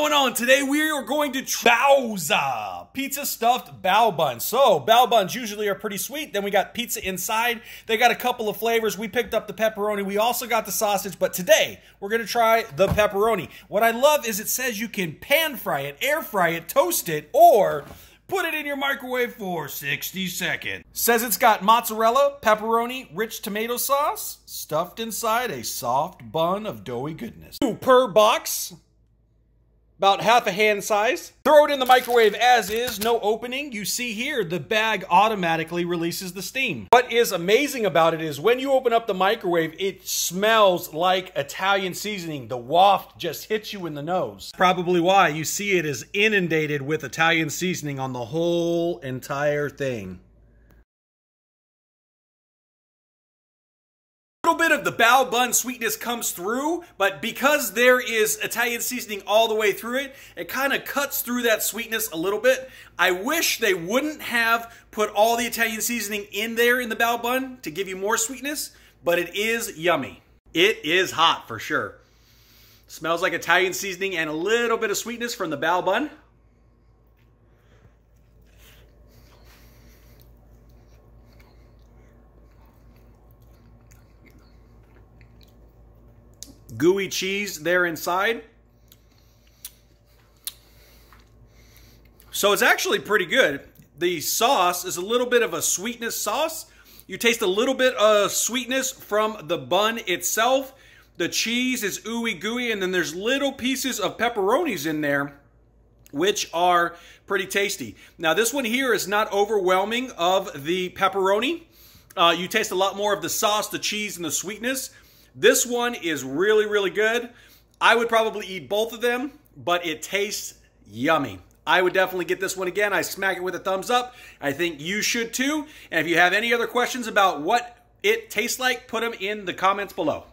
going on? Today we are going to Baozza pizza stuffed bao buns. So bao buns usually are pretty sweet. Then we got pizza inside. They got a couple of flavors. We picked up the pepperoni. We also got the sausage. But today we're going to try the pepperoni. What I love is it says you can pan fry it, air fry it, toast it, or Put it in your microwave for 60 seconds. Says it's got mozzarella, pepperoni, rich tomato sauce, stuffed inside a soft bun of doughy goodness. Two per box about half a hand size. Throw it in the microwave as is, no opening. You see here, the bag automatically releases the steam. What is amazing about it is when you open up the microwave, it smells like Italian seasoning. The waft just hits you in the nose. Probably why you see it is inundated with Italian seasoning on the whole entire thing. Little bit of the bao bun sweetness comes through, but because there is Italian seasoning all the way through it, it kind of cuts through that sweetness a little bit. I wish they wouldn't have put all the Italian seasoning in there in the bao bun to give you more sweetness, but it is yummy. It is hot for sure. Smells like Italian seasoning and a little bit of sweetness from the bao bun. Gooey cheese there inside. So it's actually pretty good. The sauce is a little bit of a sweetness sauce. You taste a little bit of sweetness from the bun itself. The cheese is ooey gooey, and then there's little pieces of pepperonis in there, which are pretty tasty. Now, this one here is not overwhelming of the pepperoni. Uh, you taste a lot more of the sauce, the cheese, and the sweetness. This one is really, really good. I would probably eat both of them, but it tastes yummy. I would definitely get this one again. I smack it with a thumbs up. I think you should too. And if you have any other questions about what it tastes like, put them in the comments below.